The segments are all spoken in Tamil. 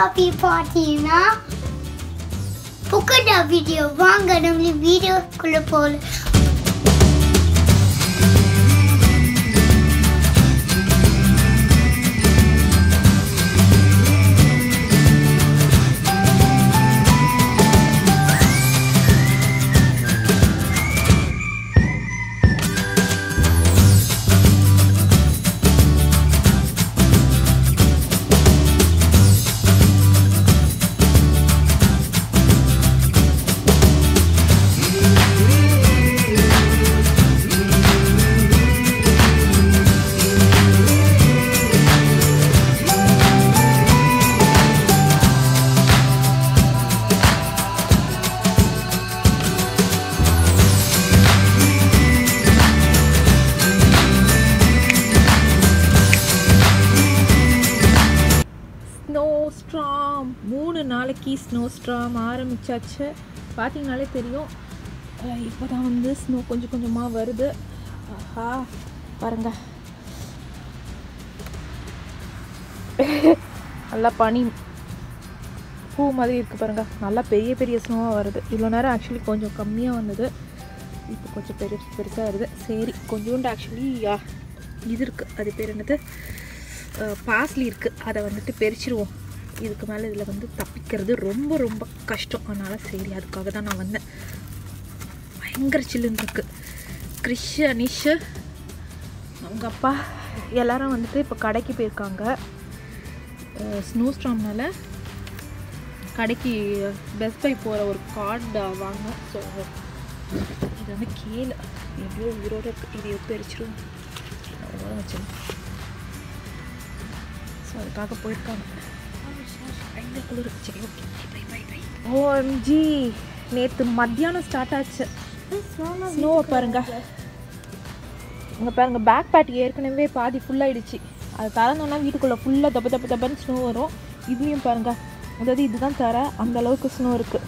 ஹாப்பி பார்த்தீங்கன்னா புக்கடா வீடியோ வாங்க நம்மள வீடியோக்குள்ளே போல ஸ்னோ ஸ்ட்ராம் ஆரம்பித்தாச்சு பார்த்தீங்கனாலே தெரியும். இப்போ தான் வந்து ஸ்னோ கொஞ்சம் கொஞ்சமாக வருது. ஆஹா பாருங்க. நல்லா பனி. பூ மாதிரி இருக்குது பாருங்க. நல்லா பெரிய பெரிய ஸ்னோவாக வருது. இவ்வளோ நேரம் ஆக்சுவலி கொஞ்சம் கம்மியாக வந்தது. இப்போ கொஞ்சம் பெரிய பெருசாக வருது. சரி கொஞ்சோண்டு ஆக்சுவலி இது இருக்குது அது பேர் என்னது? பாஸ்லி இருக்குது அதை வந்துட்டு பெரிச்சிருவோம். இதுக்கு மேலே இதில் வந்து தப்பிக்கிறது ரொம்ப ரொம்ப கஷ்டம். அதனால் சரி அதுக்காக தான் நான் வந்தேன். பயங்கர சில்லுன்னு இருக்கு. கிறிஷ் அனிஷ் அவங்க அப்பா எல்லாரும் வந்துட்டு இப்போ கடைக்கு போயிருக்காங்க. ஸ்னோ ஸ்டாம்னால கடைக்கு பெஸ்ட் பை போகிற ஒரு கார்டு வாங்க ஸோ இது வந்து கேளு எவ்வளோ உயிரோடு இருக்குது இது பெரிச்சிரும் வச்சு ஸோ அதுக்காக போயிருக்காங்க. சரி okay bye bye bye OMG நேற்று மத்தியானம் ஸ்டார்ட் ஆச்சு. ஸ்னோவை பாருங்க. இங்கே பாருங்க பேக் பேட் ஏற்கனவே பாதி ஃபுல்லாகிடுச்சு அது திறந்தோன்னா வீட்டுக்குள்ளே ஃபுல்லாக தப்பு தப்பு தப்புன்னு ஸ்னோ வரும். இதுலேயும் பாருங்க. அதாவது இதுதான் தர அந்த அளவுக்கு ஸ்னோ இருக்குது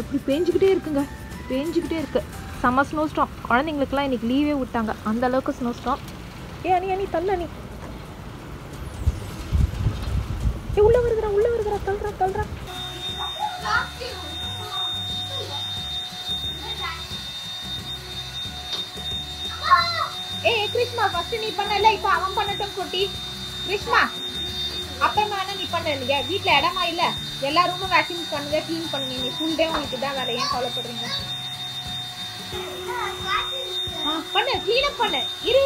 எப்படி பேஞ்சிக்கிட்டே இருக்குங்க. பேஞ்சிக்கிட்டே இருக்குது செம்ம ஸ்னோ ஸ்டாம் குழந்தைங்களுக்குலாம் இன்றைக்கி லீவே விட்டாங்க. அந்த அளவுக்கு ஸ்னோ ஸ்டாம் ஏ அணி அணி தள்ள நீ ஏ உள்ள வருகிறா உள்ள வருகிறா தள்ளுறா தள்ளுறா ஏய் கிருஷ்ணா ஃபர்ஸ்ட் நீ பண்ணல இப்போ அவன் பண்ணட்டும் குட்டி. கிருஷ்ணா அப்புறமா நீ பண்ண இல்லையா? வீட்ல இடமா இல்ல? எல்லா ரூமும் வேக்யூம் பண்ணுங்க க்ளீன் பண்ணுங்க. நீ ஃபுல் டே உங்களுக்கு தான் வேலை. ஏன் கவலைப்படுறீங்க? ஆ, பண்ணு க்ளீன் பண்ணு. இரு.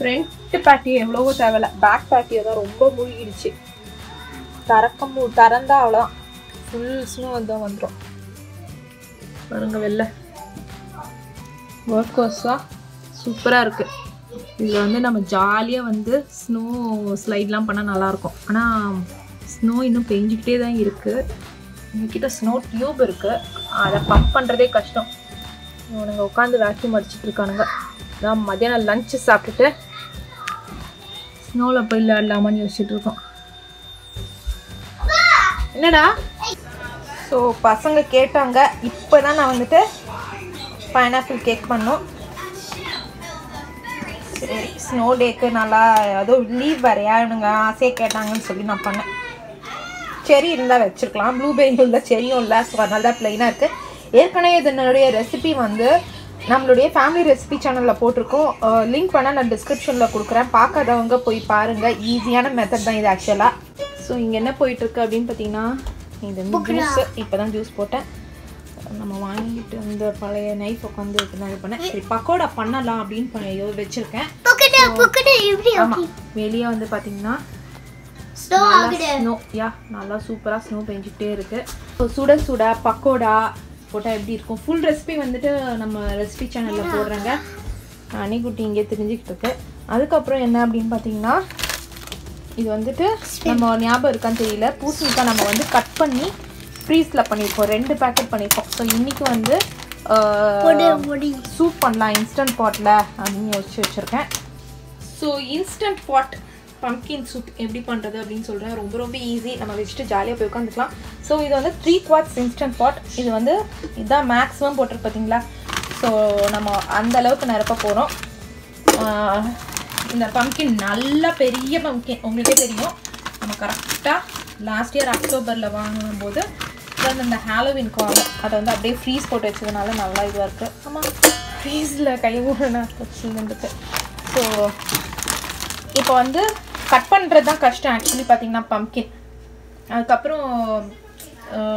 ஃப்ரண்ட் பேட்டியோ எவ்வளவோ தேவையில்ல. பேக் பேட்டியோ தான் ரொம்ப மூழ்கிடுச்சு. திறக்க மு திறந்தா அவ்வளோதான் ஃபுல் ஸ்னோ தான் வந்துடும் பாருங்க வெளில. ஒர்க் கோர்ஸாக சூப்பராக இருக்குது இதில் வந்து நம்ம ஜாலியாக வந்து ஸ்னோ ஸ்லைட்லாம் பண்ணால் நல்லாயிருக்கும். ஆனால் ஸ்னோ இன்னும் பெஞ்சிக்கிட்டே தான் இருக்குது எங்ககிட்ட ஸ்னோ டியூப் இருக்குது அதை பம்ப் பண்ணுறதே கஷ்டம். இவனுங்க உட்காந்து வேக்யூம் அடிச்சிட்டு இருக்கானுங்க. நான் மத்தியானம் லஞ்சு சாப்பிட்டுட்டு ஸ்னோவில் போய் விளையாடலாமான்னு யோசிச்சுட்டு இருக்கோம். என்னடா? ஸோ பசங்க கேட்டாங்க. இப்போ தான் நான் வந்துட்டு பைனாப்பிள் கேக் பண்ணோம். சரி ஸ்னோ டேக்கு நல்லா அதுவும் லீவ் வேறையா இவனுங்க ஆசையாக கேட்டாங்கன்னு சொல்லி நான் பண்ணேன். செரி இருந்தால் வச்சுருக்கலாம். ப்ளூபெரியும் இல்லை செரியும் இல்லை. ஸோ அதனால தான் ப்ளைனாக இருக்குது ஏற்கனவே இதனுடைய ரெசிபி வந்து நம்மளுடைய ஃபேமிலி ரெசிபி சேனலில் போட்டிருக்கோம். லிங்க் பண்ணால் நான் டிஸ்கிரிப்ஷனில் கொடுக்குறேன். பார்க்காதவங்க போய் பாருங்கள் ஈஸியான மெத்தட் தான் இது ஆக்சுவலாக ஸோ இங்கே என்ன போயிட்டுருக்கு அப்படின்னு பார்த்தீங்கன்னா இது வந்து ஜூஸ் இப்போ தான் ஜூஸ் போட்டேன். நம்ம வாங்கிட்டு வந்த பழைய நைஃப் உட்காந்து இது பண்ணேன். சரி பக்கோடா பண்ணலாம் அப்படின்னு யோ- வச்சிருக்கேன். ஆமாம் வெளியே வந்து பார்த்தீங்கன்னா ஸ்னோ யா நல்லா சூப்பராக ஸ்னோ பெஞ்சிக்கிட்டே இருக்கு. ஸோ சுட சுட பக்கோடா போட்டால் எப்படி இருக்கும்? ஃபுல் ரெசிபி வந்துட்டு நம்ம ரெசிபி சேனலில் போடுறேங்க. அணிக்குட்டி இங்கே தெரிஞ்சுக்கிட்டு இருக்கு. அதுக்கப்புறம் என்ன அப்படின்னு பார்த்தீங்கன்னா இது வந்துட்டு நம்ம ஞாபகம் இருக்கான்னு தெரியல. பூசணிக்காய் நம்ம வந்து கட் பண்ணி ஃப்ரீஸில் பண்ணியிருக்கோம். ரெண்டு பேக்கெட் பண்ணியிருக்கோம். ஸோ இன்னைக்கு வந்து சூப் பண்ணலாம். இன்ஸ்டன்ட் பாட்டில் அப்படின்னு யோசிச்சு வச்சுருக்கேன். So instant pot pumpkin soup எப்படி பண்ணுறது அப்படின்னு சொல்கிறேன் ரொம்ப ரொம்ப ஈஸி நம்ம வச்சுட்டு ஜாலியாக போய் உட்காந்துக்கலாம் ஸோ இது வந்து த்ரீ குவாட்ஸ் இன்ஸ்டன்ட் பாட் இது வந்து இதுதான் மேக்ஸிமம் போட்டிருக்கு பார்த்தீங்களா? ஸோ நம்ம அந்த அளவுக்கு நிரப்ப போகிறோம் இந்த பம்கின் நல்ல பெரிய பம்கின் உங்களுக்கே தெரியும். நம்ம கரெக்டாக லாஸ்ட் இயர் அக்டோபரில் வாங்கும் போது வந்து இந்த ஹாலோவின் காலம் அதை வந்து அப்படியே ஃப்ரீஸ் போட்டு வச்சதுனால நல்லா இதுவாக இருக்குது ஆமாம் ஃப்ரீஸில் கை ஊறினா வந்துட்டு ஸோ இப்போ வந்து கட் பண்ணுறது தான் கஷ்டம் ஆக்சுவலி பார்த்தீங்கன்னா பம்கின் அதுக்கப்புறம்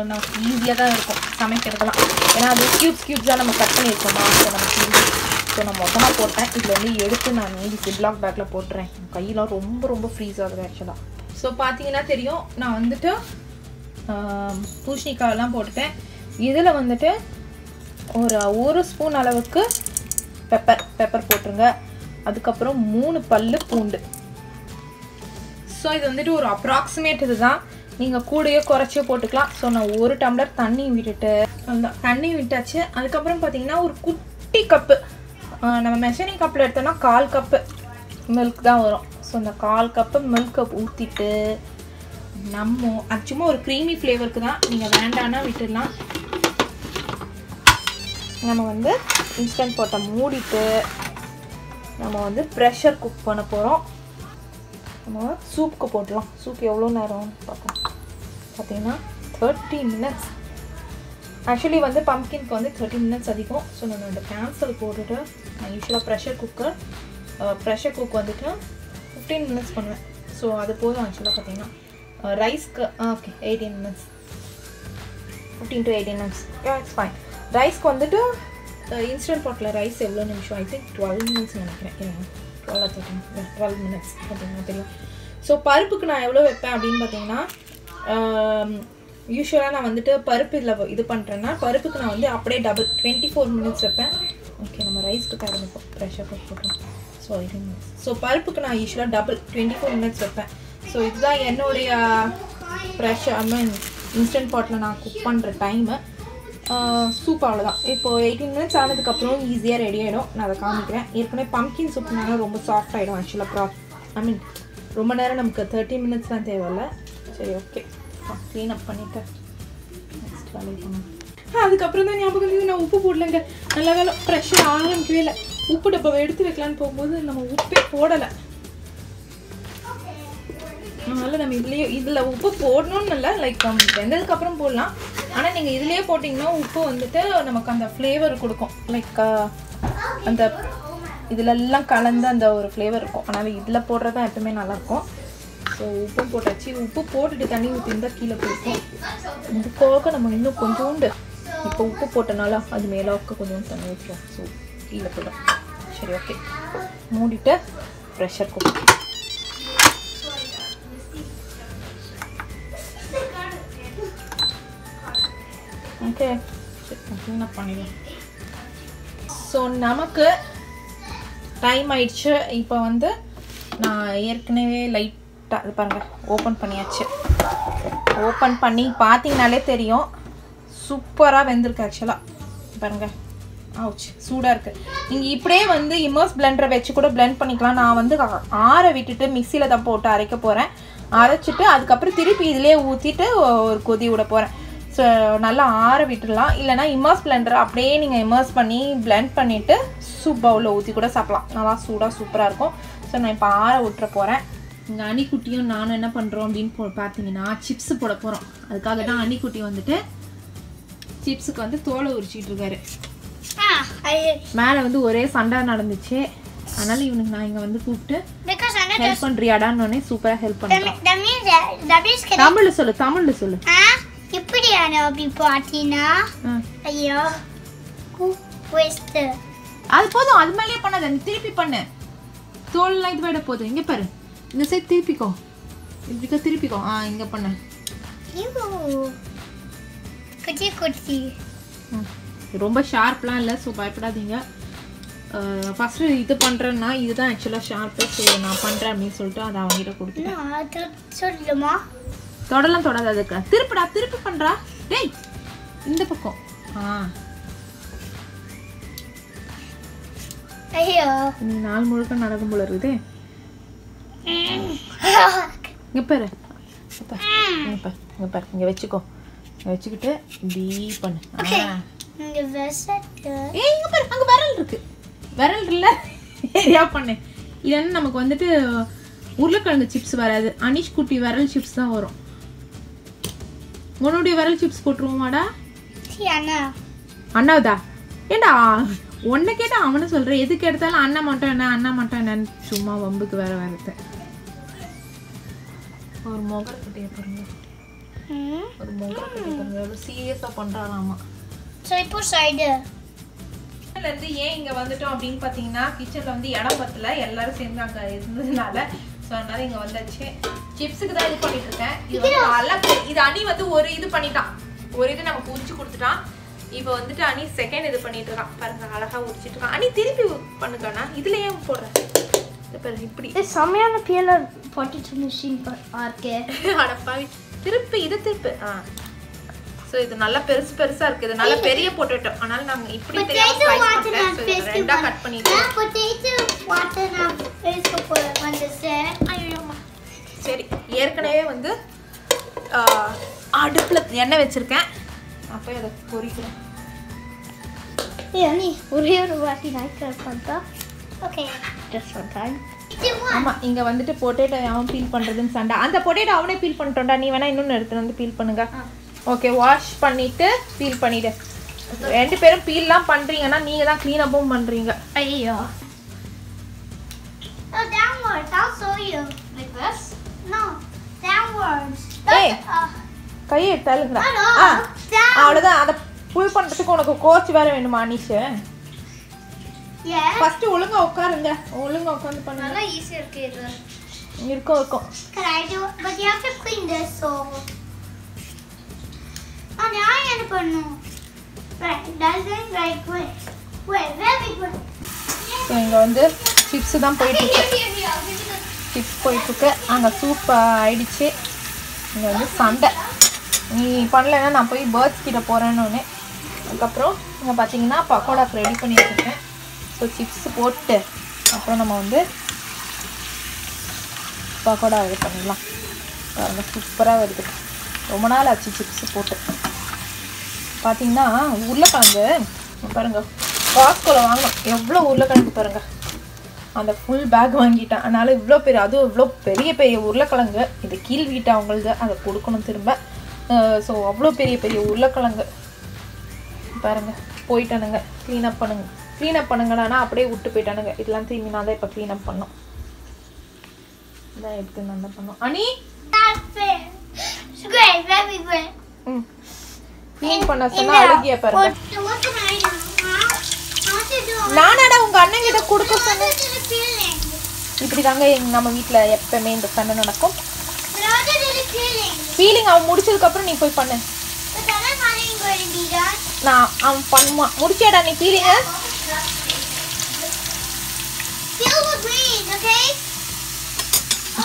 நான் ஈஸியாக தான் இருக்கும் சமைக்கிறதுலாம். ஏன்னா அது க்யூப்ஸ் க்யூப்ஸாக நம்ம கட் பண்ணியிருக்கோமா? ஸோ நமக்கு ஸோ நான் மொத்தமாக போட்டேன். இதில் வந்து எடுத்து நான் மீதி சிப்லாக் பேக்கில் போட்டுறேன். என் கையெல்லாம் ரொம்ப ரொம்ப ஃப்ரீஸ் ஆகுது ஆக்சுவலாக ஸோ பார்த்தீங்கன்னா தெரியும் நான் வந்துட்டு ஆம், போட்டுட்டேன். இதில் வந்துட்டு ஒரு ஒரு ஸ்பூன் அளவுக்கு பெப்பர் பெப்பர் போட்டுருங்க. அதுக்கப்புறம் மூணு பல்லு பூண்டு. ஸோ இது வந்துட்டு ஒரு அப்ராக்சிமேட் இதுதான் நீங்கள் கூடயோ குறைச்சியோ போட்டுக்கலாம். ஸோ நான் ஒரு டம்ளர் தண்ணி விட்டுட்டு அந்த தண்ணி விட்டாச்சு. அதுக்கப்புறம் பார்த்தீங்கன்னா ஒரு குட்டி கப்பு. நம்ம மெஷரிங் கப்பில் எடுத்தோம்னா கால் கப்பு மில்க் தான் வரும். ஸோ அந்த கால் கப்பு மில்கை ஊற்றிட்டு நம்ம அது சும்மா ஒரு க்ரீமி ஃப்ளேவருக்கு தான். நீங்கள் வேண்டான்னா விட்டுடலாம். நம்ம வந்து இன்ஸ்டன்ட் போட்டை மூடிட்டு நம்ம வந்து ப்ரெஷர் குக் பண்ண போகிறோம் நம்ம சூப்புக்கு போட்டலாம் சூப் எவ்வளோ நேரம் பார்க்கலாம். பார்த்தீங்கன்னா தேர்ட்டி மினிட்ஸ் ஆக்சுவலி வந்து பம்கின்க்கு வந்து தேர்ட்டி மினிட்ஸ் அதிகம். ஸோ நான் இந்த கேன்சல் போட்டுட்டு நான் யூஸ்வலாக ப்ரெஷர் குக்கர் ப்ரெஷர் குக் வந்துட்டு ஃபிஃப்டீன் மினிட்ஸ் பண்ணுவேன். ஸோ அது போதும் ஆக்சுவலாக பார்த்தீங்கன்னா. ரைஸ்க்கு okay eighteen minutes fifteen to eighteen minutes it's fine ரைஸ்க்கு வந்துட்டு இன்ஸ்டன்ட் பாட்டில் ரைஸ் எவ்வளோ நிமிஷம் ஐ திங்க் டுவெல் மினிட்ஸ் நினைக்கிறேன். டுவெல் டுவெல் மினிட்ஸ் அப்படின்னா தெரியும். ஸோ பருப்புக்கு நான் எவ்வளோ வைப்பேன் அப்படின்னு பார்த்தீங்கன்னா யூஸ்வலாக நான் வந்துட்டு பருப்பு இதில் இது பண்ணுறேன்னா பருப்புக்கு நான் வந்து அப்படியே டபுள் டுவெண்ட்டி ஃபோர் மினிட்ஸ் வைப்பேன். ஓகே நம்ம ரைஸ்க்கு தரணும் ப்ரெஷர் குக் போட்டோம் ஸோ இது ஸோ பருப்புக்கு நான் யூஸ்வலாக டபுள் டுவெண்ட்டி ஃபோர் மினிட்ஸ் வைப்பேன். ஸோ இதுதான் என்னுடைய ப்ரெஷர் ஐ மீன் இன்ஸ்டன்ட் பாட்டில் நான் குக் பண்ணுற டைமு சூப் அவ்வளோதான் இப்போ எயிட்டீன் மினிட்ஸ் ஆனதுக்கப்புறம் ஈஸியாக ரெடி ஆகிடும் நான் அதை காமிக்கிறேன். ஏற்கனவே பம்கின் சூப்னால ரொம்ப சாஃப்ட் ஆகிடும் ஆக்சுவலாக ப்ரா ஐ மீன் ரொம்ப நேரம் நமக்கு தேர்ட்டி மினிட்ஸ் தான் தேவையில்ல. சரி ஓகே க்ளீன் அப் பண்ணிவிட்டு நெக்ஸ்ட் வேலையை பண்ணுவோம். அதுக்கப்புறம் தான் ஞாபகம் வந்து நான் உப்பு போடலைங்க. நல்ல வேலை ப்ரெஷர் ஆரம்பிக்கவே இல்லை. உப்பு டப்பாவை எடுத்து வைக்கலான்னு போகும்போது நம்ம உப்பே போடலை. அதனால் நம்ம இதுலேயே இதில் உப்பு போடணும்னு இல்லை. லைக் um, வெந்ததுக்கப்புறம் போடலாம். ஆனால் நீங்கள் இதுலேயே போட்டிங்கன்னா உப்பு வந்துட்டு நமக்கு அந்த ஃப்ளேவர் கொடுக்கும். லைக் அந்த இதிலெல்லாம் கலந்து அந்த ஒரு ஃப்ளேவர் இருக்கும். ஆனால் இதில் போடுறது தான் எப்பவுமே நல்லாயிருக்கும். ஸோ உப்பும் போட்டாச்சு. உப்பு போட்டுட்டு தண்ணி ஊற்றிருந்தா கீழே போயிருக்கும். இதுக்காக நம்ம இன்னும் கொஞ்சோண்டு இப்போ உப்பு போட்டனால அது மேலாக்க கொஞ்சோண்டு தண்ணி ஊற்றுவோம் ஸோ கீழே போடும் சரி ஓகே மூடிட்டு pressure cook okay. Clean up பண்ணிடலாம் ஸோ நமக்கு டைம் ஆயிடுச்சு. இப்போ வந்து நான் ஏற்கனவே லைட்டாக இது பாருங்கள் ஓப்பன் பண்ணியாச்சு. ஓப்பன் பண்ணி பார்த்தீங்கனாலே தெரியும். சூப்பராக வெந்திருக்கு ஆக்சுவலாக பாருங்கள் ஆச்சு சூடாக இருக்குது நீங்கள் இப்படியே வந்து இமர்ஸ் பிளெண்டரை வச்சு கூட பிளெண்ட் பண்ணிக்கலாம். நான் வந்து ஆற விட்டுட்டு மிக்சியில் தான் போட்டு அரைக்க போகிறேன் அரைச்சிட்டு அதுக்கப்புறம் திருப்பி இதிலே ஊற்றிட்டு ஒரு கொதி விட போகிறேன் ஸோ நல்லா ஆற விட்டுடலாம். இல்லைனா இமர்ஸ் பிளெண்டர் அப்படியே நீங்கள் இமர்ஸ் பண்ணி blend பண்ணிவிட்டு சூப் பவுலில் ஊற்றி கூட சாப்பிடலாம். நல்லா சூடாக சூப்பராக இருக்கும். ஸோ நான் இப்போ ஆற விட்டுற போகிறேன் இங்கே அணிக்குட்டியும் நானும் என்ன பண்ணுறோம் அப்படின்னு போ பார்த்தீங்கன்னா சிப்ஸ் போட போகிறோம் அதுக்காக தான் அணிக்குட்டி வந்துட்டு சிப்ஸுக்கு வந்து தோலை உரிச்சிட்டு இருக்காரு. மேலே வந்து ஒரே சண்டை நடந்துச்சு. அதனால இவனுக்கு நான் இங்கே வந்து கூப்பிட்டு ஹெல்ப் பண்ணுறியாடான்னு சூப்பராக ஹெல்ப் பண்ணுறான் தமிழில் சொல்லு தமிழில் சொல்லு. பார்த்தீங்கன்னா ஆ. ஐயோ அது போதும் அது மேலேயே பண்ணாத திருப்பி பண்ணு. தோல்லாம் இது விட போதும். இங்கே பாரு. இந்த சைடு திருப்பிக்கோ. இப்படிக்கா திருப்பிக்கோ. ஆ இங்கே பண்ணு. குச்சி குச்சி. ரொம்ப ஷார்ப்லாம் இல்லை ஸோ பயப்படாதீங்க. ஃபஸ்ட்டு இது பண்ணுறேன்னா இதுதான் ஆக்சுவலாக ஷார்ப்பு ஸோ நான் பண்ணுறேன் அப்படின்னு சொல்லிட்டு அதை அவங்ககிட்ட அது சொல்லுமா தொடலாம் தொடாத அதுக்கு. திருப்பிடா திருப்பி பண்ணுறா டேய் இந்த பக்கம். ஆ. ஐயோ. நீ நாள் முழுக்க நடக்கும் போல இருக்குதே. இங்கே பாரு. இங்க பாரு. இங்க பாரு. இங்க வச்சுக்கோ. இங்கே வச்சுக்கிட்டு இப்படி பண்ணு. ஏய் இங்க பாரு. அங்க விரல் இருக்கு. விரல் இல்ல. ஏரியா பண்ணு. இது வந்து நமக்கு வந்துட்டு உருளைக்கிழங்கு சிப்ஸ் வராது. அனிஷ் குட்டி விரல் சிப்ஸ் தான் வரும். உன்னுடைய விரல் சிப்ஸ் போட்டுருவோமாடா? அண்ணா. அண்ணாவதா? ஏண்டா உன்னை கேட்டா அவனு சொல்றேன். எதுக்கு எடுத்தாலும் அண்ணன் மட்டும் என்ன அண்ணன் மட்டும் என்னன்னு சும்மா வம்புக்கு வேற வரது ஒரு மொகரக்கட்டையை பாருங்க. ம். ஒரு மொகரக்கட்டையை பாருங்க. எவ்வளோ சீரியஸாக பண்ணுறாளாமா ஸோ இப்போ சைடு இருந்து ஏன் இங்க வந்துட்டோம் அப்படின்னு பாத்தீங்கன்னா கிச்சன்ல வந்து இடம் பத்தல. எல்லாரும் சேர்ந்து அங்க இருந்ததுனால அதனால இங்க வந்தாச்சு. சிப்ஸுக்கு தான் இது பண்ணிட்டு இருக்கேன். இது வந்து நல்லா இது அணி வந்து ஒரு இது பண்ணிட்டான். ஒரு இது நமக்கு உரிச்சு கொடுத்துட்டான். இப்போ வந்துட்டு அணி செகண்ட் இது பண்ணிட்டு இருக்கான். பாருங்க அழகா உரிச்சிட்டு இருக்கான். அணி திருப்பி பண்ணுக்கானா இதுல ஏன் போடுறேன் இப்படி. செம்மையான பியலர் பொட்டேட்டோ மிஷின் இருக்கு அடப்பாவி திருப்பி இது திருப்பி. ஆ. ஸோ இது நல்லா பெருசு பெருசா இருக்கு. இது நல்லா பெரிய பொட்டேட்டோ அதனால நாங்க இப்படி தெரியாம ஸ்லைஸ் இதை பேச ரெண்டா கட் பண்ணிட்டு பொட்டேட்டோ வாட்டர் நான் பேச போல வந்துச்சு. சரி ஏற்கனவே வந்து அடுப்புல எண்ணெய் வச்சிருக்கேன். அப்போ அதை பொரிக்கிறேன். ஒரே ஒரு வாட்டி நைட் பண்ணா ஓகே ஜஸ்ட் ஒன் டைம் ஆமா இங்க வந்துட்டு பொட்டேட்டோ அவன் பீல் பண்றதுன்னு சண்டை. அந்த பொட்டேட்டோ அவனே பீல் பண்ணிட்டோம்டா. நீ வேணா இன்னொன்னு எடுத்து வந்து பீல் பண்ணுங்க. ஓகே வாஷ் பண்ணிட்டு பீல் பண்ணிடு ரெண்டு பேரும் பீல்லாம் பண்றீங்கன்னா நீங்க தான் க்ளீன் அப்பும் பண்றீங்க ஐயோ No, downwards. I'll show you. Like this? No, downwards. Hey. uh, கையை know. ஆ. அவ்வளோதான் அதை புல் பண்றதுக்கு உனக்கு கோச் வேற வேணுமா அனிஷு. ஃபர்ஸ்ட் ஒழுங்கா உட்காருங்க ஒழுங்கா உட்காந்து பண்ணுங்க நல்லா ஈஸியாக இருக்கு இது இருக்கும் இருக்கும் Can I do? But you have to clean this, so. நான் என்ன பண்ணும். ஸோ இங்கே வந்து சிப்ஸ் தான் போயிட்டு Okay, இருக்கு. here, here, here. I'll give you this. Chips போயிட்டு இருக்கு. அங்கே சூப் ஆயிடுச்சு. இங்கே வந்து சண்டை. நீ பண்ணலைன்னா நான் போய் பேர்ட்ஸ் கிட்ட போகிறேன்னு அதுக்கப்புறம் இங்கே பார்த்தீங்கன்னா பக்கோடாக்கு ரெடி பண்ணி வச்சுருக்கேன். ஸோ சிப்ஸ் போட்டு அப்புறம் நம்ம வந்து பக்கோடா இது பண்ணிடலாம். சூப்பராக வருது. ரொம்ப நாள் ஆச்சு சிப்ஸ் போட்டு. பார்த்தீங்கன்னா உருளைக்கிழங்கு. இங்க பாருங்க காஸ்கோவில் வாங்கணும். எவ்வளோ உருளைக்கிழங்கு பாருங்க. அந்த ஃபுல் பேக் வாங்கிட்டேன். அதனால இவ்வளோ பெரிய அதுவும் இவ்வளோ பெரிய பெரிய உருளைக்கிழங்கு. இது கீழ் வீட்டு அவங்களது அதை கொடுக்கணும் திரும்ப. ஸோ அவ்வளோ பெரிய பெரிய உருளைக்கிழங்கு. பாருங்க போயிட்டானுங்க. க்ளீனப் பண்ணுங்க. க்ளீனப் பண்ணுங்கடானா அப்படியே விட்டு போயிட்டானுங்க. இதெல்லாம் திரும்பி நான் தான் இப்போ க்ளீனப் பண்ணோம். இதான் எடுத்து நான் தான் பண்ணோம். அனி? Great. ம். க்ளீன் பண்ண சொன்னா அழுகிய பாருங்க. நானாடா உங்க அண்ணன் கிட்ட கொடுக்க சொன்னேன். want to do the peeling. இப்படி தாங்க நம்ம வீட்டில் எப்பவுமே இந்த சண்டை நடக்கும். ஃபீலிங் அவன் முடிச்சதுக்கப்புறம் நீ போய் பண்ணு. நான் அவன் பண்ணுவான். முடிச்சேடா நீ ஃபீலிங்க?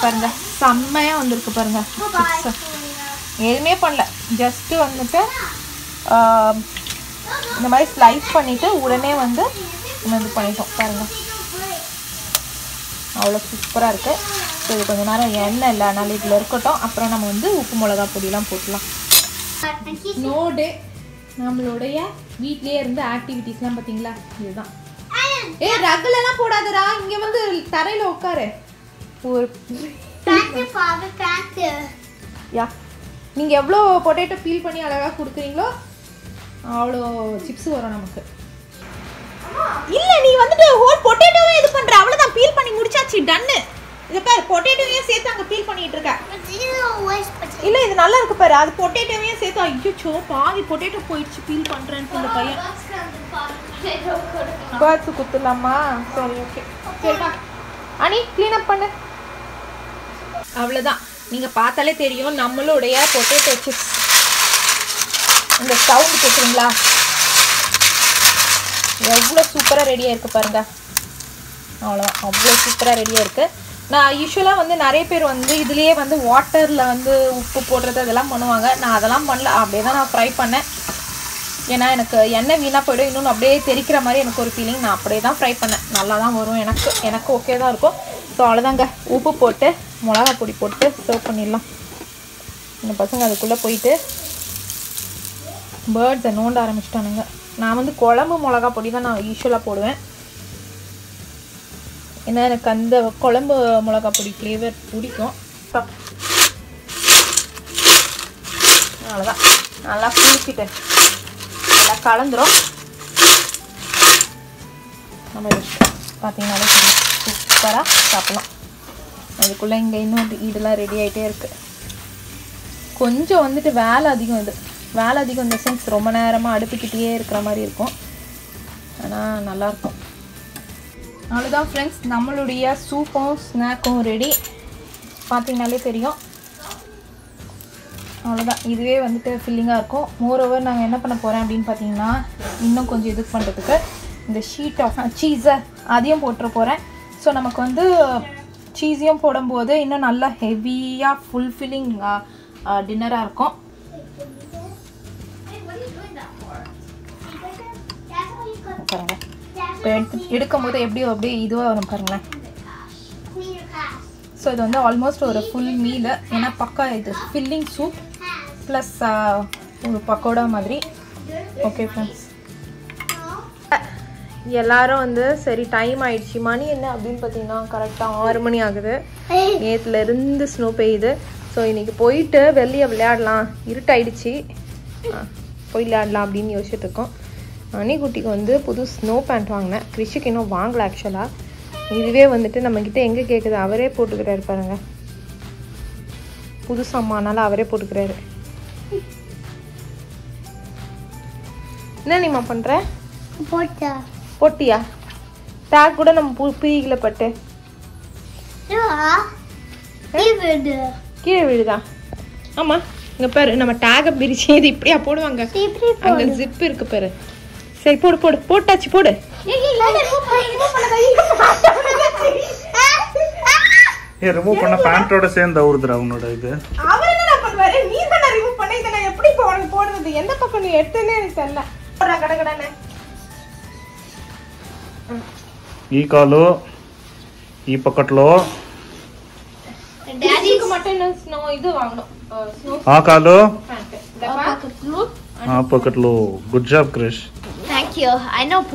பாருங்க செம்மையா வந்திருக்கு பாருங்க. எதுவுமே பண்ணல. ஜஸ்ட் வந்துட்டு இந்த மாதிரி ஸ்லைஸ் பண்ணிட்டு உடனே வந்து நம்ம இது பண்ணிட்டோம். பாருங்க. அவ்வளோ சூப்பராக இருக்கு. ஸோ இது கொஞ்ச நேரம் எண்ணெய் இல்லை அதனால இதில் இருக்கட்டும். அப்புறம் நம்ம வந்து உப்பு மிளகா பொடியெல்லாம் போட்டுலாம். நோடு நம்மளுடைய வீட்லயே இருந்து ஆக்டிவிட்டீஸ்லாம் பார்த்தீங்களா இதுதான். ஏ ரகுலெல்லாம் போடாதடா. இங்க வந்து தரையில உட்காரு. ஒரு. யா நீங்க எவ்வளோ பொட்டேட்டோ பீல் பண்ணி அழகா கொடுக்குறீங்களோ அவ்வளோ சிப்ஸ் வரும் நமக்கு. இல்ல நீ வந்துட்டு ஹோல் பொட்டேட்டோவே இது பண்ற. அவ்வளவுதான். பீல் பண்ணி முடிச்சாச்சு. டன்னு இது பாரு பொட்டேட்டோவையும் சேர்த்து அங்க பீல் பண்ணிட்டு இருக்க. இல்ல இது நல்லா இருக்கு பாரு. அது பொட்டேட்டோவையும் சேர்த்து ஐயோ பாதி பொட்டேட்டோ போயிடுச்சு. பீல் பண்றேன்னு இந்த பையன். பேர்ட்ஸ் குத்துலாமா? சரி ஓகே சரிப்பா அனி க்ளீன் அப் பண்ணு. அவ்வளோதான் நீங்கள் பார்த்தாலே தெரியும் நம்மளுடைய பொட்டேட்டோ சிப்ஸ் இந்த சவுண்ட் கேட்குறீங்களா எவ்வளோ சூப்பராக ரெடியாக இருக்குது பாருங்கள் அவ்வளோதான் அவ்வளோ சூப்பராக ரெடியாக இருக்குது நான் யூஸ்வலாக வந்து நிறைய பேர் வந்து இதுலேயே வந்து வாட்டரில் வந்து உப்பு போடுறது அதெல்லாம் பண்ணுவாங்க. நான் அதெல்லாம் பண்ணல. அப்படியே தான் நான் ஃப்ரை பண்ணேன். ஏன்னா எனக்கு எண்ணெய் வீணாக போயிடும். இன்னொன்று அப்படியே தெரிக்கிற மாதிரி எனக்கு ஒரு ஃபீலிங் நான் அப்படியே தான் ஃப்ரை பண்ணேன். நல்லா தான் வரும். எனக்கு எனக்கு ஓகே தான் இருக்கும். ஸோ அவ்வளோதாங்க உப்பு போட்டு மிளகா பொடி போட்டு சர்வ் பண்ணிடலாம். இந்த பசங்க அதுக்குள்ளே போயிட்டு பேர்ட்ஸை நோண்ட ஆரம்பிச்சிட்டானுங்க. நான் வந்து குழம்பு மிளகா பொடி தான் நான் யூஸ்வலாக போடுவேன். ஏன்னா எனக்கு அந்த குழம்பு மிளகா பொடி ஃப்ளேவர் பிடிக்கும். அவ்வளோதான் நல்லா குளிச்சுட்டு நல்லா கலந்துரும். நம்ம பார்த்தீங்கன்னாலே சூப்பராக சாப்பிடலாம். அதுக்குள்ளே இங்கே இன்னும் இதெல்லாம் ரெடி ஆகிட்டே இருக்குது கொஞ்சம் வந்துட்டு வேலை அதிகம் இது. வேலை அதிகம் இந்த சென்ஸ் ரொம்ப நேரமாக அடுப்புக்கிட்டே இருக்கிற மாதிரி இருக்கும். ஆனால் நல்லாயிருக்கும். அவ்வளோதான் ஃப்ரெண்ட்ஸ் நம்மளுடைய சூப்பும் ஸ்நாக்கும் ரெடி பார்த்தீங்கனாலே தெரியும். அவ்வளோதான் இதுவே வந்துட்டு ஃபில்லிங்காக இருக்கும். மோர் ஓவர் நாங்கள் என்ன பண்ண போகிறேன் அப்படின்னு பார்த்தீங்கன்னா இன்னும் கொஞ்சம் இது பண்ணுறதுக்கு இந்த ஷீட் ஆஃப் சீஸை அதையும் போட்டுற போகிறேன் ஸோ நமக்கு வந்து சீஸையும் போடும்போது இன்னும் நல்லா ஹெவியாக ஃபுல்ஃபில்லிங் டின்னராக இருக்கும். பாருங்க. இப்போ எடுத்து எடுக்கும் போது எப்படியோ அப்படியே இதுவாக வரும் பாருங்களேன். ஸோ இது வந்து ஆல்மோஸ்ட் ஒரு ஃபுல் மீல் ஏன்னா பக்கா இது ஃபில்லிங் சூப் ப்ளஸ் ஒரு பக்கோடா மாதிரி. ஓகே ஃப்ரெண்ட்ஸ் எல்லாரும் வந்து சரி டைம் ஆயிடுச்சு. மணி என்ன அப்படின்னு பார்த்தீங்கன்னா கரெக்டாக ஆறு மணி ஆகுது. நேத்துல இருந்து ஸ்னோ பெய்யுது. ஸோ இன்றைக்கி போயிட்டு வெளியே விளையாடலாம். இருட்டாயிடுச்சு. போய் விளையாடலாம் அப்படின்னு யோசிச்சுட்டு இருக்கோம். அணிக்குட்டிக்கு வந்து புது ஸ்னோ பேண்ட் வாங்கினேன். கிறிஷுக்கு இன்னும் வாங்கல ஆக்சுவலாக இதுவே வந்துட்டு நம்மக்கிட்ட எங்கே கேட்குது அவரே போட்டுக்கிறாரு பாருங்க. புது சாமானால அவரே போட்டுக்கிறாரு. என்ன நீமா பண்ணுற போட்டா. போட்டியா? டேக் கூட நம்ம பிரிக்கல பட்டு. கீழே விழுதா? ஆமா. இங்க பாரு நம்ம டேக பிரிச்சு இது இப்படியா போடுவாங்க. அங்க ஜிப் இருக்கு பாரு. சரி போடு போடு போட்டாச்சு போடு ஏ ரிமூவ் பண்ண பேண்டோட சேர்ந்து அவுறுதுடா உன்னோட இது அவர் என்ன பண்ணுவாரு நீ தானே ரிமூவ் பண்ண இதை நான் எப்படி இப்போ உனக்கு போடுறது எந்த பக்கம் நீ எடுத்தேன்னு எனக்கு தெரியல போடுறா கடை கடைன்னு ఈ కాలు ఈ పక్కట్లో டாடிக்கு மட்டும் இன்னும் ஸ்னோ இது வாங்கணும் ஸ்னோ ఆ కాలు பேண்ட் ఆ పక్కట్లో గుడ్ జాబ్ క్రిష్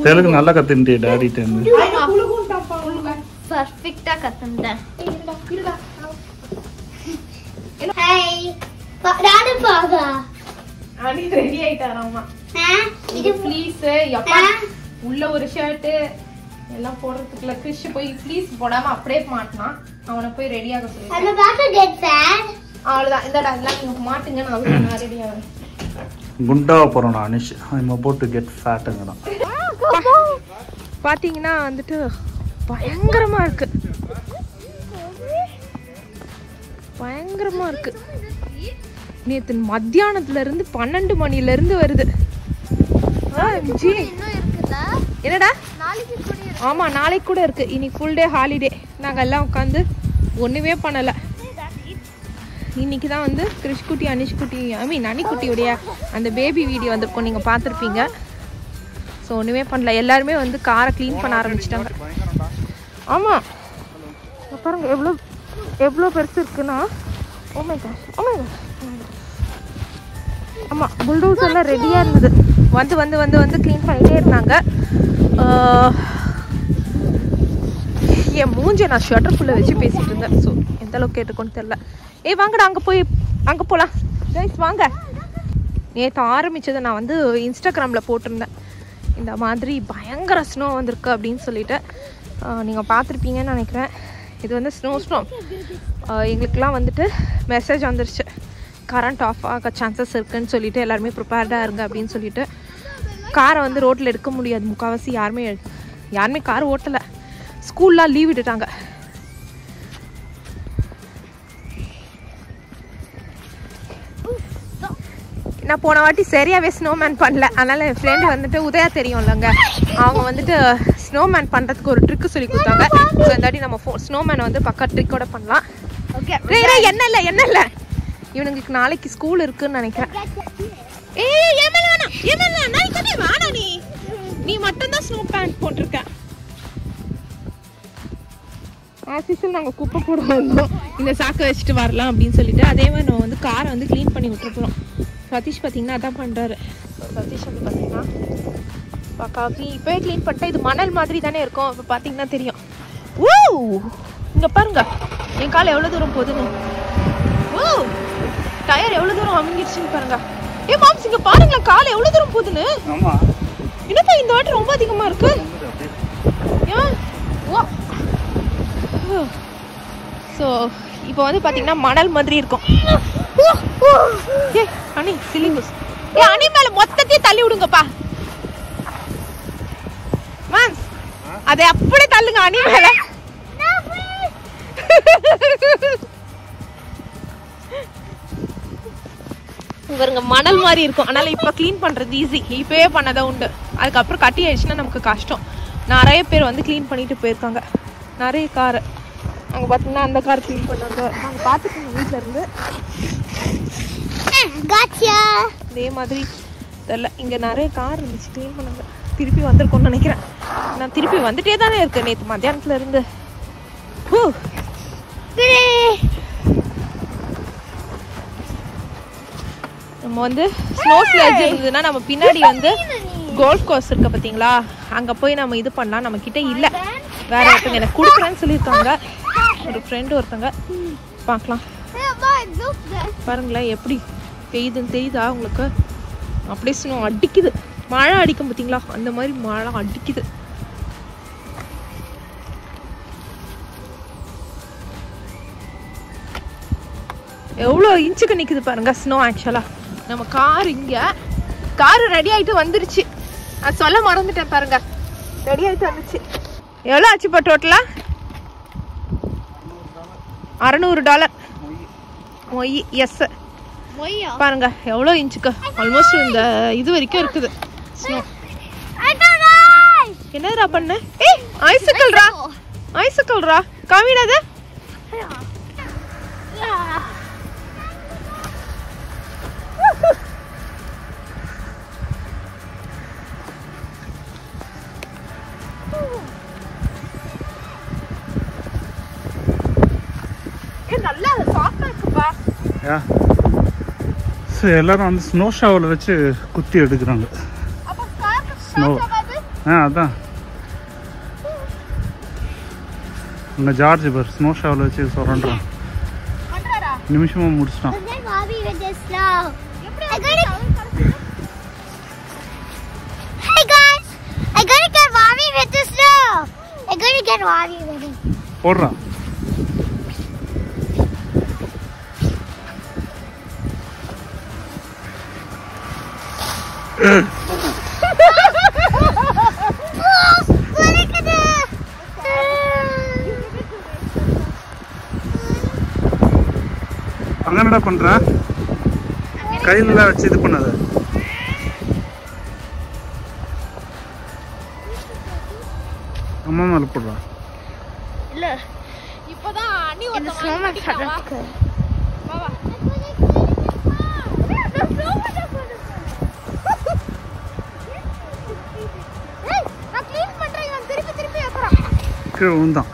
தெலுங்கு நல்லா கத்துண்டே டாடி டேந்து பர்ஃபெக்ட்டா கத்துண்டேன் ஹாய் டாடி பாகா அனி ரெடி ஆயிட்டாராமா இது ப்ளீஸ் யப்பா உள்ள ஒரு ஷர்ட் எல்லாம் போடுறதுக்குள்ள கிறிஷ் போய் ப்ளீஸ் போடாம அப்படியே மாட்டினான் அவனை போய் ரெடியாக சொல்லி அவ்வளவுதான் இந்த எல்லாம் நீங்க மாட்டுங்க நான் ரெடி ஆகிறேன் குண்டாக போகிறோம் நான் Anish. I'm about to get ஃபேட்டுங்கிறான் பார்த்தீங்கன்னா வந்துட்டு பயங்கரமாக இருக்கு. பயங்கரமாக இருக்கு. நேற்று மத்தியானத்துலேருந்து பன்னெண்டு மணிலேருந்து வருது. ஜி. என்னடா? ஆமாம் நாளைக்கு கூட இருக்குது இனி ஃபுல் டே ஹாலிடே நாங்கள் எல்லாம் உட்காந்து ஒன்றுமே பண்ணலை. இன்னைக்கு தான் வந்து கிருஷ்குட்டி அனிஷ்குட்டி ஐ மீன் அனிக்குட்டியுடைய அந்த பேபி வீடியோ வந்திருக்கோம். நீங்கள் பார்த்துருப்பீங்க. ஸோ ஒன்றுமே பண்ணல. எல்லாருமே வந்து காரை க்ளீன் பண்ண ஆரம்பிச்சிட்டாங்க. ஆமாம் பாருங்க எவ்வளோ எவ்வளோ பெருசு இருக்குன்னா ஓமே காஷ் ஆமாம் புல்டோஸ் எல்லாம் ரெடியாக இருந்தது. வந்து வந்து வந்து வந்து க்ளீன் பண்ணிகிட்டே இருந்தாங்க. என் மூஞ்சை நான் ஷட்டருக்குள்ளே வச்சு பேசிகிட்டு இருந்தேன். ஸோ எந்த அளவுக்கு கேட்டுக்கோன்னு தெரில ஏய் வாங்கடா அங்கே போய் அங்கே போகலாம் கைஸ் வாங்க. நேற்று ஆரம்பித்ததை நான் வந்து இன்ஸ்டாகிராமில் போட்டிருந்தேன். இந்த மாதிரி பயங்கர ஸ்னோ வந்திருக்கு அப்படின்னு சொல்லிட்டு. நீங்கள் பார்த்துருப்பீங்கன்னு நினைக்கிறேன். இது வந்து ஸ்னோ ஸ்னோ எங்களுக்கெலாம் வந்துட்டு மெசேஜ் வந்துருச்சு. கரண்ட் ஆஃப் ஆக சான்சஸ் இருக்குதுன்னு சொல்லிட்டு எல்லாருமே ப்ரிப்பேர்டாக இருங்க அப்படின்னு சொல்லிட்டு. காரை வந்து ரோட்டில் எடுக்க முடியாது. முக்கால்வாசி யாருமே யாருமே கார் ஓட்டலை. ஸ்கூல்லாம் லீவ் விட்டுட்டாங்க. நான் போன வாட்டி சரியாவே ஸ்னோமேன் பண்ணல அதனால என் ஃப்ரெண்டு வந்துட்டு உதயா தெரியும்லங்க அவங்க வந்துட்டு ஸ்னோமேன் பண்ணுறதுக்கு ஒரு ட்ரிக்கு சொல்லி கொடுத்தாங்க ஸோ இந்த வாட்டி நம்ம ஃபோ ஸ்னோமேன் வந்து பக்கா ட்ரிக்கோட பண்ணலாம் டேய், என்ன இல்லை என்ன இல்லை இவனுங்களுக்கு நாளைக்கு ஸ்கூல் இருக்குன்னு நினைக்கிறேன் ஏய் ஏமல வேணாம் ஏமல வாடா நீ நீ மட்டும் தான் ஸ்னோ பேண்ட் போட்டிருக்க யூஷுவல் நாங்கள் குப்பை போட வந்தோம் இந்த சாக்கை வச்சுட்டு வரலாம் அப்படின்னு சொல்லிட்டு அதே மாதிரி நம்ம வந்து காரை வந்து க்ளீன் பண்ணி விட்டுருப்போம் சதீஷ் பார்த்தீங்கன்னா அதான் பண்ணுறாரு சதீஷ் வந்து பார்த்தீங்கன்னா பக்கா க்ளீன் இப்போவே க்ளீன் பண்ணிட்டா இது மணல் மாதிரி தானே இருக்கும். இப்போ பார்த்தீங்கன்னா தெரியும். ஊ இங்கே பாருங்க. என் கால் எவ்வளோ தூரம் போகுதுன்னு. ஊ டயர் எவ்வளோ தூரம் அமுங்கிடுச்சுன்னு பாருங்க. ஏ மாம்ஸ் இங்கே பாருங்களேன் கால் எவ்வளோ தூரம் போகுதுன்னு. ஆமா. என்னப்பா இந்த வாட்டி ரொம்ப அதிகமாக இருக்கு? ஏன்? ஓ ஸோ இப்போ வந்து பார்த்தீங்கன்னா மணல் மாதிரி இருக்கும். ஏ அனி சிலிங்குஸ் ஏ அணி மேல மொத்தத்தையும் தள்ளி விடுங்கப்பா. மேம் அதை அப்படியே தள்ளுங்க அணி மேல. பாருங்க மணல் மாதிரி இருக்கும். அதனால இப்ப க்ளீன் பண்றது ஈஸி இப்பவே பண்ணதான் உண்டு. அதுக்கப்புறம் கட்டி ஆயிடுச்சுன்னா நமக்கு கஷ்டம். நிறைய பேர் வந்து க்ளீன் பண்ணிட்டு போயிருக்காங்க. நிறைய கார் அங்க பாத்தீங்கன்னா அந்த கார் க்ளீன் பண்ணாங்க. நாங்க பாத்துக்கோங்க வீட்ல இருந்து. இதே மாதிரி தெரியல இங்க நிறைய கார் இருந்துச்சு க்ளீன் பண்ணாங்க. திருப்பி வந்திருக்கோம்னு நினைக்கிறேன். நான் திருப்பி வந்துட்டே தானே இருக்கேன் நேற்று மத்தியானத்துல இருந்து. நம்ம வந்து ஸ்னோ ஸ்லேஜ் இருந்ததுன்னா நம்ம பின்னாடி வந்து கோல்ஃப் கோர்ஸ் இருக்கு பாத்தீங்களா? அங்க போய் நம்ம இது பண்ணலாம். நம்ம கிட்ட இல்ல. வேற ஒருத்தங்க எனக்கு கொடுக்குறேன்னு சொல்லியிருக்காங்க. ஒரு ஃப்ரெண்டு ஒருத்தங்க. பார்க்கலாம் பாருங்களேன் எப்படி பெய்யுதுன்னு தெரியுதா உங்களுக்கு? அப்படியே ஸ்னோ அடிக்குது. மழை அடிக்கும் பார்த்தீங்களா அந்த மாதிரி மழை அடிக்குது. எவ்வளோ இன்ச்சுக்கு நிற்குது பாருங்க ஸ்னோ ஆக்சுவலாக நம்ம கார் இங்கே கார் ரெடி ஆகிட்டு வந்துருச்சு. அது சொல்ல மறந்துட்டேன் பாருங்க. ரெடி ஆகிட்டு வந்துச்சு. எவ்வளோ ஆச்சுப்பா டோட்டலாக அறநூறு டாலர். மொய் எஸ். பாருங்க எவ்வளோ இன்ச்சுக்கு? ஆல்மோஸ்ட் இந்த இது வரைக்கும் இருக்குது. என்னடா பண்ண? ஏய் ஐசைக்கிள்ரா. ஐசைக்கிள்ரா. காமிடாத எல்லாரும் வந்து ஸ்னோ ஷாவில் வச்சு குத்தி எடுக்கிறாங்க. ஸ்னோ? ஆ அதான். அங்கே ஜார்ஜ் பர் ஸ்னோ ஷாவில் வச்சு சொல்கிறான்? நிமிஷமாக முடிச்சிட்டான். But அங்கே என்னடா பண்ணுற கையிலலாம் வச்சு இது பண்ணாத. அம்மா மேலே போடுறான் இல்ல. இப்போதான் அண்ணி ஒருத்தன் வாங்கி கீழே விழுந்தான்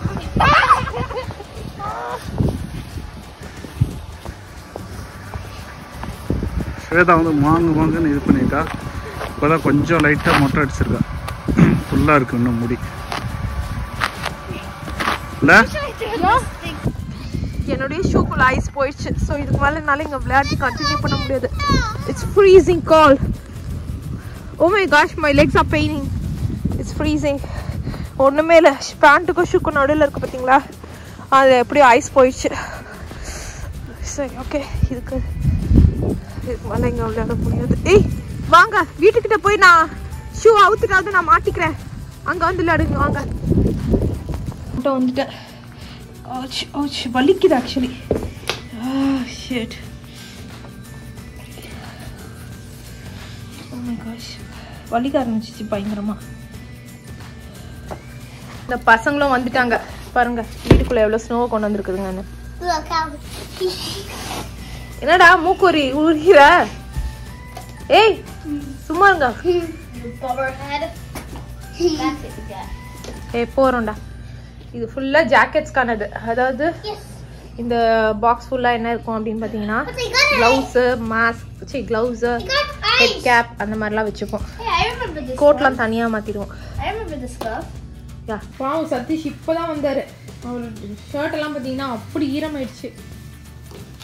ஸ்வேதா வந்து மாங்கு மாங்குன்னு இது பண்ணிட்டா இப்போதான் கொஞ்சம் லைட்டாக மொட்டை அடிச்சிருக்கா. ஃபுல்லாக இருக்கு இன்னும் முடி. இல்லை? என்னுடைய ஷூக்குள்ள ஐஸ் போயிடுச்சு. ஸோ இதுக்கு மேலே என்னால் இங்கே விளையாட்டு கண்டினியூ பண்ண முடியாது. It's freezing cold oh my gosh my legs are paining it's freezing ஒன்றுமே இல்லை. பேண்ட்டுக்கும் ஷூக்கும் நடுவில் இருக்குது பார்த்தீங்களா அது எப்படியோ ஐஸ் போயிடுச்சு. சரி ஓகே இதுக்கு இதுக்கு மேலே இங்கே விளையாட முடியாது. ஏய் வாங்க. வீட்டுக்கிட்ட போய் நான் ஷூ அவுத்துட்டாவது நான் மாட்டிக்கிறேன். அங்கே வந்து விளையாடுங்க வாங்க. வந்துட்டேன். ouch ouch வலிக்குது ஆக்சுவலி ஷிட் oh வலிக்க ஆரம்பிச்சிச்சு பயங்கரமாக இந்த பசங்களும் வந்துட்டாங்க. பாருங்க வீட்டுக்குள்ள எவ்வளவு ஸ்னோ கொண்டு வந்திருக்குதுங்கன்னு. என்னடா மூக்குரி உருகிற? ஏய் சும்மா இருங்க. ஏய் போறோம்டா. இது ஃபுல்லா ஜாக்கெட்ஸ்க்கானது அதாவது. இந்த பாக்ஸ் ஃபுல்லாக என்ன இருக்கும் அப்படின்னு பார்த்தீங்கன்னா க்ளவுஸு மாஸ்க் சரி க்ளவுஸு ஹெட் கேப் அந்த மாதிரிலாம் வச்சுப்போம். கோட்லாம் தனியாக மாற்றிடுவோம் பாவம் சதீஷ் இப்போ தான் வந்தார். அவர் ஷர்ட் எல்லாம் பார்த்தீங்கன்னா அப்படி ஈரமாயிடுச்சு.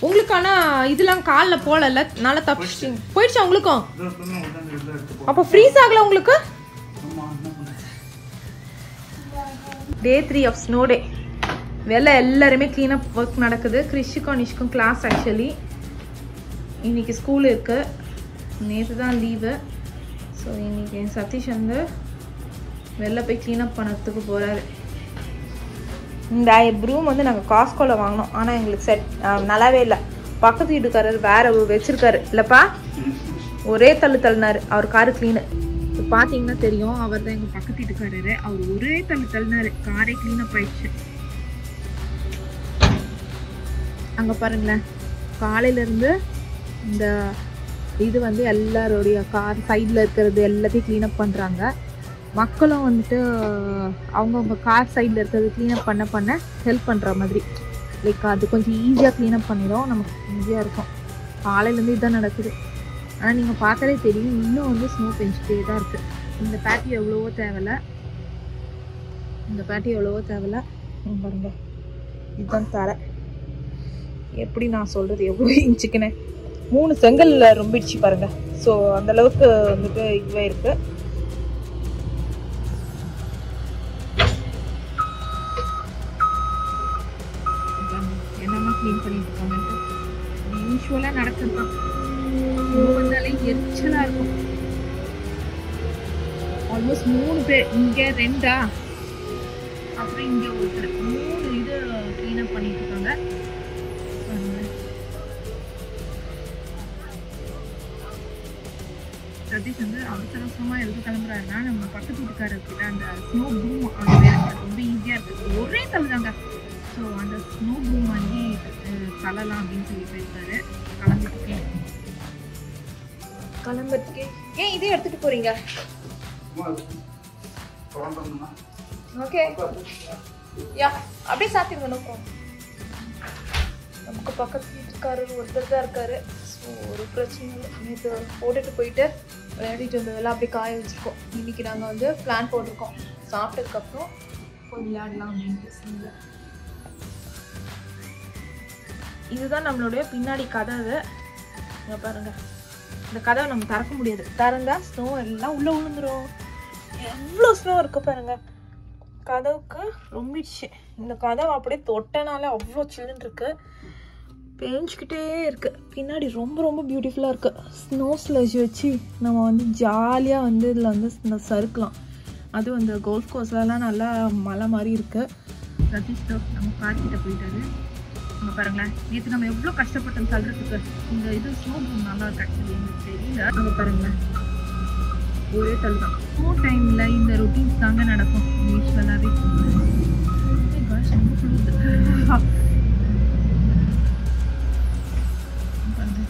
உங்களுக்கு ஆனால் இதெல்லாம் காலில் போகல நல்லா தப்பிச்சிட்டிங்க போயிடுச்சா. உங்களுக்கும்? அப்போ ஃப்ரீஸ் ஆகல உங்களுக்கு? Day three of snow day வெளில எல்லாருமே க்ளீனப் ஒர்க் நடக்குது. கிறிஷுக்கும் நிஷ்க்கும் கிளாஸ் ஆக்சுவலி இன்னைக்கு ஸ்கூல் இருக்கு. நேற்று தான் லீவு ஸோ இன்னைக்கு சதீஷ் வந்து வெளில போய் க்ளீனப் பண்ணறதுக்கு போகிறாரு இந்த ப்ரூம் வந்து நாங்கள் காஸ்கோவில் வாங்கினோம். ஆனால் எங்களுக்கு செட் நல்லாவே இல்லை. பக்கத்து வீட்டுக்காரர் வேற வச்சிருக்காரு. இல்லைப்பா? ஒரே தள்ளு தள்ளினாரு. அவர் காரு க்ளீனு இப்போ பார்த்தீங்கன்னா தெரியும் அவர் தான் எங்கள் பக்கத்து வீட்டுக்காரரு. அவர் ஒரே தள்ளு தள்ளினாரு. காரே க்ளீனப் ஆயிடுச்சு. அங்கே பாருங்களேன். காலையிலேருந்து இந்த இது வந்து எல்லாருடைய கார் சைடில் இருக்கிறது எல்லாத்தையும் க்ளீனப் பண்ணுறாங்க மக்களும் வந்துட்டு அவங்கவுங்க கார் சைடில் இருக்கிறது க்ளீனப் பண்ண பண்ண ஹெல்ப் பண்ணுற மாதிரி. லைக் அது கொஞ்சம் ஈஸியாக க்ளீனப் பண்ணிடும் நமக்கு ஈஸியாக இருக்கும். காலையிலேருந்து இதுதான் நடக்குது. ஆனால் நீங்கள் பார்த்தாலே தெரியும். இன்னும் வந்து ஸ்னோ பெஞ்சிட்டே தான் இருக்குது இந்த பேட்டி எவ்வளவோ தேவையில்ல. இந்த பேட்டி எவ்வளவோ தேவையில்ல. இங்க பாருங்க. இதுதான் தரை எப்படி நான் சொல்கிறது எவ்வளோ இன்ச்சுக்குன்னு. மூணு செங்கல்ல ரொம்பிடுச்சு பாருங்கள் ஸோ அந்த அளவுக்கு வந்துட்டு இதுவே இருக்குது க்ளீன் பண்ணிட்டு இருக்காங்கன்ட்டு யூஸ்வலாக நடக்குது. தான் வந்தாலே எரிச்சலாக இருக்கும். ஆல்மோஸ்ட் மூணு பேர் இங்கே ரெண்டா? அப்புறம் இங்கே ஒருத்தர் மூணு இது க்ளீனப் பண்ணிட்டு இருக்காங்க. சதீஷ் வந்து அவசர அவசரமாக எதுக்கு கிளம்புறாருன்னா நம்ம பக்கத்து வீட்டுக்காரர்கிட்ட அந்த ஸ்னோ பூம் அது அது ரொம்ப ஈஸியாக இருக்குது ஒரே தள்ளுதாங்க ஸோ அந்த ஸ்னோ பூம் வந்து கலலாம் அப்படின்னு சொல்லி போயிருக்காரு. கிளம்பிட்டு கிளம்புறதுக்கே ஏன் இதே எடுத்துட்டு போறீங்க? ஓகே யா அப்படியே சாத்திங்க நோக்கம் நமக்கு பக்கத்து வீட்டுக்காரர் ஒருத்தர் தான் இருக்காரு. ஸோ ஒரு பிரச்சனை இல்லை. நேற்று போட்டுட்டு போயிட்டு விளையாடிட்டு வந்ததெல்லாம் அப்படியே காய வச்சுருக்கோம். இன்னைக்கு நாங்கள் வந்து பிளான் போட்டிருக்கோம். சாப்பிட்டதுக்கப்புறம் போய் விளையாடலாம் அப்படின்ட்டு சொல்லுங்கள் இதுதான் நம்மளுடைய பின்னாடி கதவு. இங்கே பாருங்கள் இந்த கதவை நம்ம திறக்க முடியாது. திறந்தா ஸ்னோ எல்லாம் உள்ளே விழுந்துரும். எவ்வளோ ஸ்னோ இருக்கு பாருங்கள் கதவுக்கு ரொம்பிடுச்சு இந்த கதவை அப்படியே தொட்டனால அவ்வளோ சில்லுன்னு இருக்கு. பேஞ்சுக்கிட்டே இருக்கு. பின்னாடி ரொம்ப ரொம்ப பியூட்டிஃபுல்லாக இருக்கு. ஸ்னோ ஸ்லஜ் வச்சு நம்ம வந்து ஜாலியாக வந்து இதில் வந்து இந்த சறுக்கலாம். அது அந்த கோல்ஃப் கோர்ஸ்லலாம் நல்லா மலை மாதிரி இருக்குது சதீஷ் நம்ம கார்கிட்ட போயிட்டாரு அங்கே பாருங்களேன். நேற்று நம்ம எவ்வளோ கஷ்டப்பட்டோம் தள்ளுறதுக்கு இந்த இது ஸ்னோ பூம் நல்லா இருக்கு ஆக்சுவலி எனக்கு தெரியல. அங்கே பாருங்களேன். ஒரே தள்ளு தான். ஸ்னோ டைமில் இந்த ரொட்டீன்ஸ் தாங்க நடக்கும். யூஸ்வலாகவே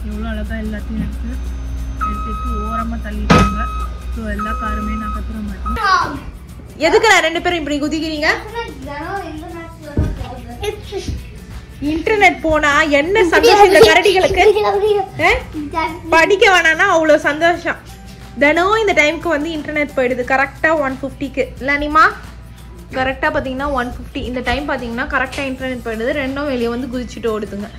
எவ்வளோ அழகாக எல்லாத்தையும் எடுத்து எடுத்து எடுத்து ஓரமாக தள்ளிட்டாங்க. ஸோ எல்லா காருமே நான் கத்துற மாட்டேன் எதுக்கு நான் ரெண்டு பேரும் இப்படி குதிக்கிறீங்க? இன்டர்நெட் போனா என்ன சந்தோஷம் இந்த கரடிகளுக்கு? படிக்க வேணாம்னா அவ்வளோ சந்தோஷம். தினம் இந்த டைமுக்கு வந்து இன்டர்நெட் போயிடுது. கரெக்டாக ஒன் ஃபிஃப்டிக்கு இல்லை நீமா? கரெக்டாக பார்த்தீங்கன்னா ஒன் ஃபிஃப்டி இந்த டைம் பார்த்தீங்கன்னா கரெக்டாக இன்டர்நெட் போயிடுது. ரெண்டும் வெளியே வந்து குதிச்சுட்டு ஓடுதுங்க.